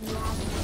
Wow.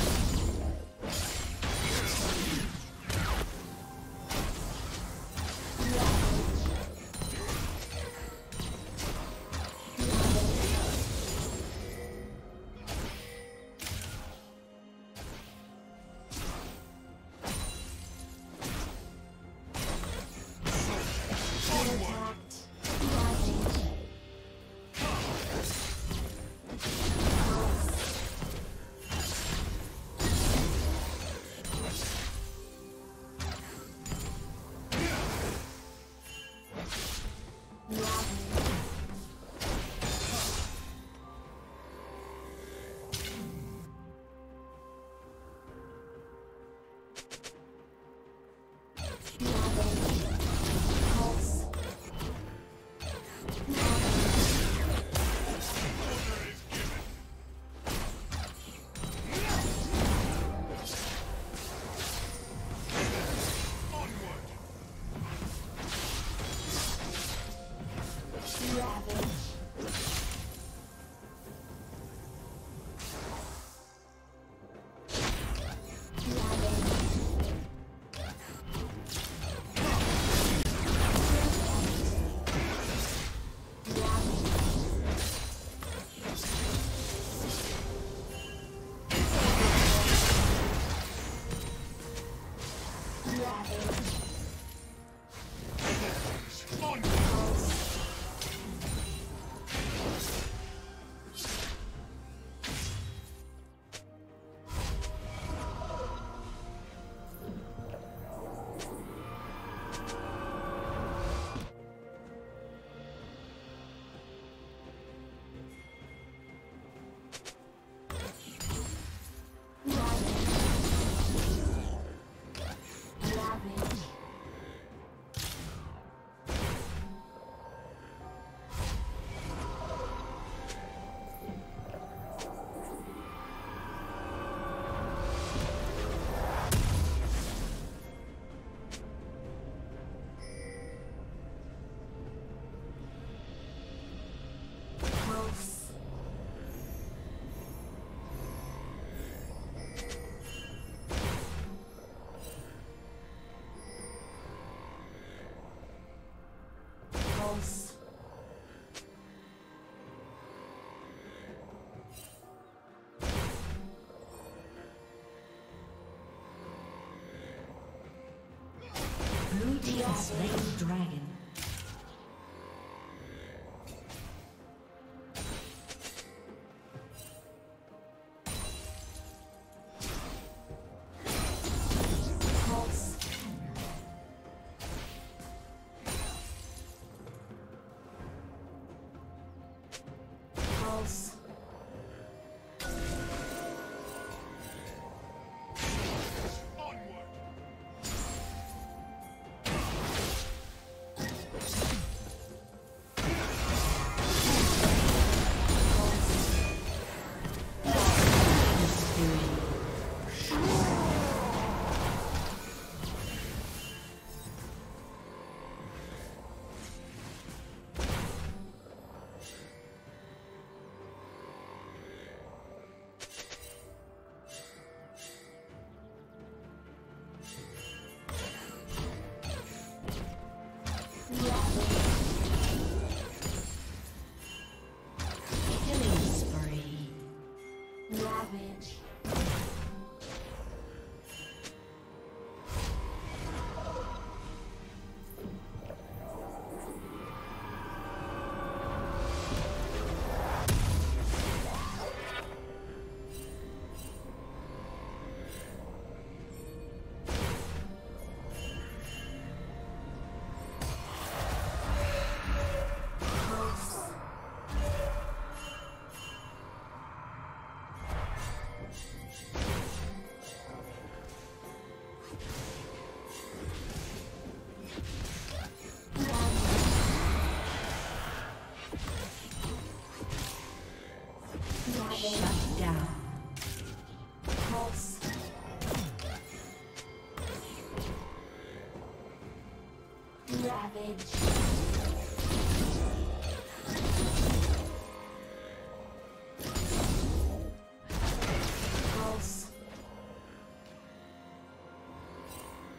Slain dragon.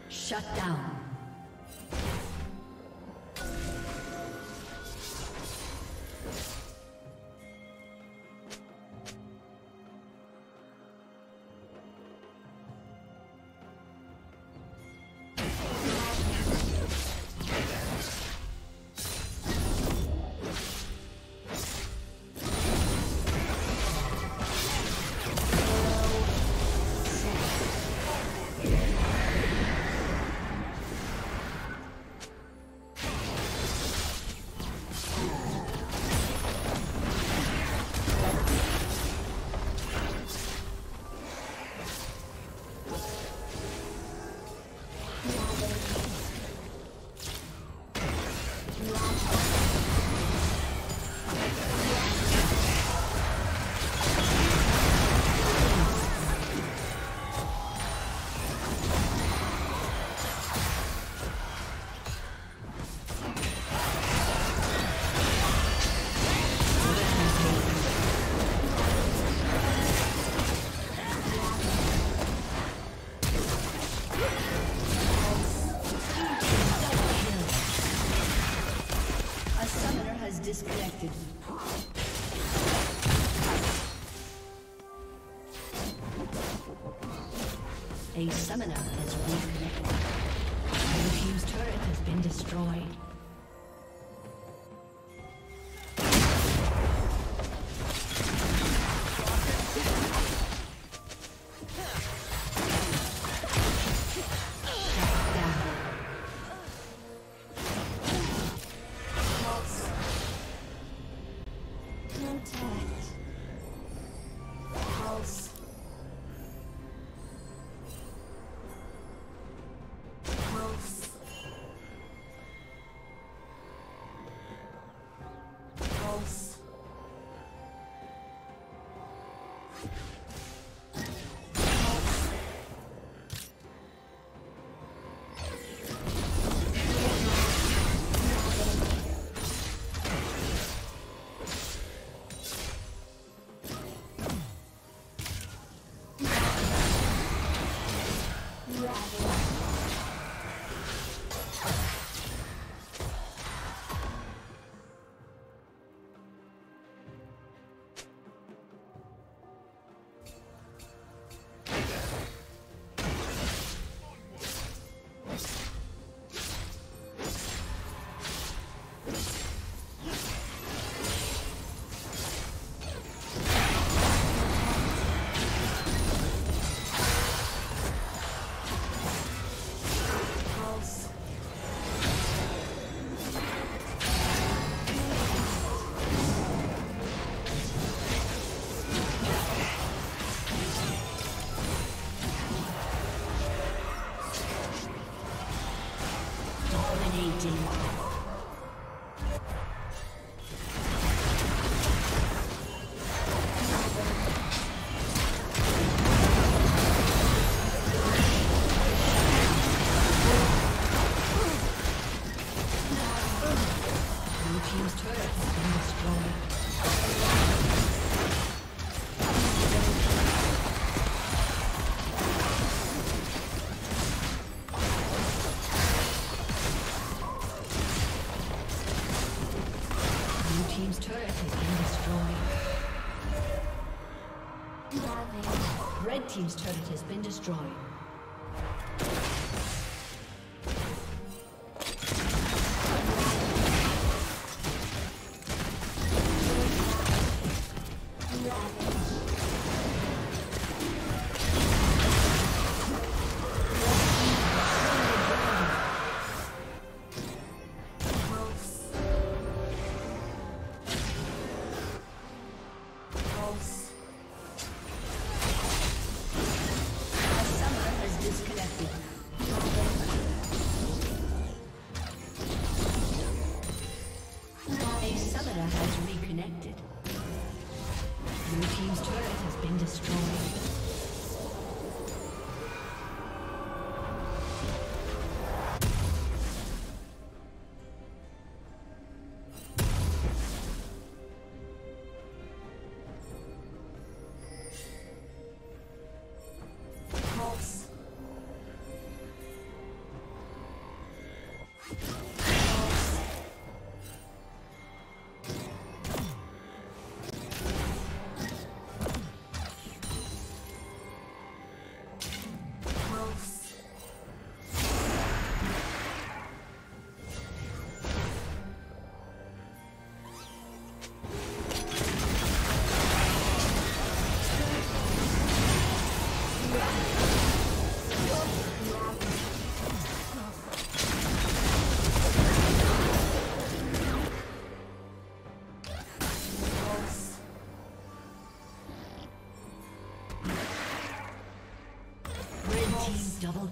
Shut down. A summoner has reconnected. The fuse turret has been destroyed. Destroyed.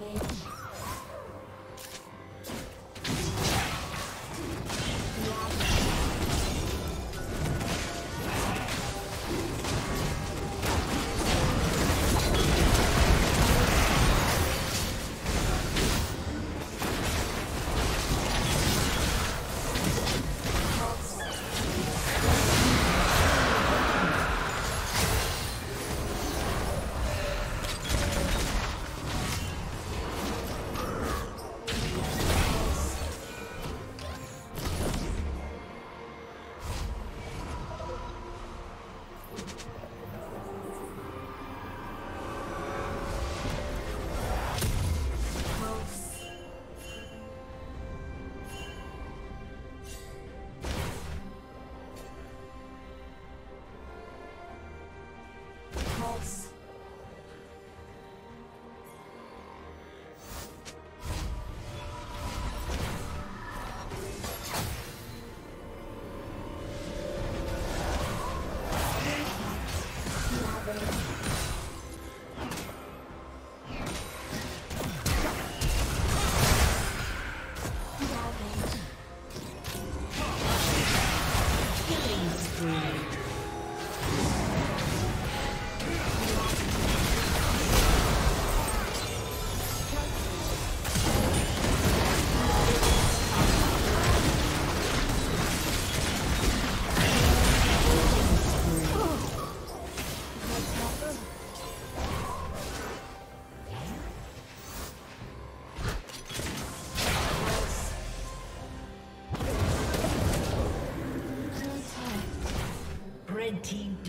Savage.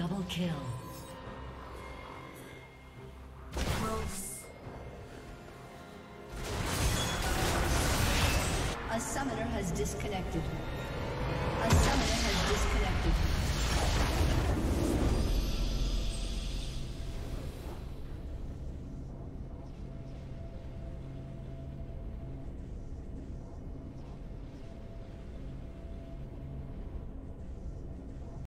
Double kill. A summoner has disconnected.